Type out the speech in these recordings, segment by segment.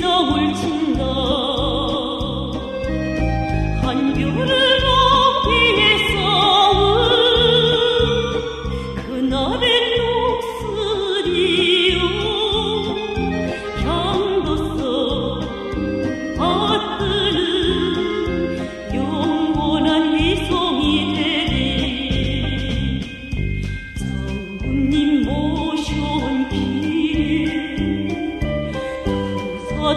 的青春。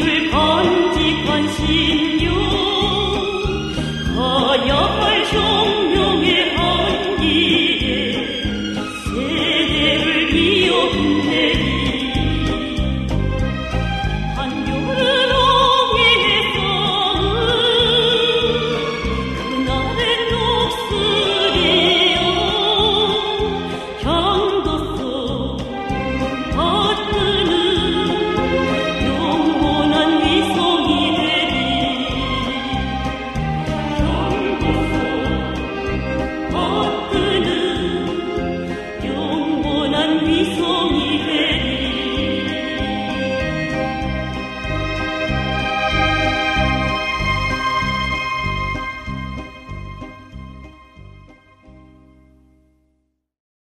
对，感激，关心。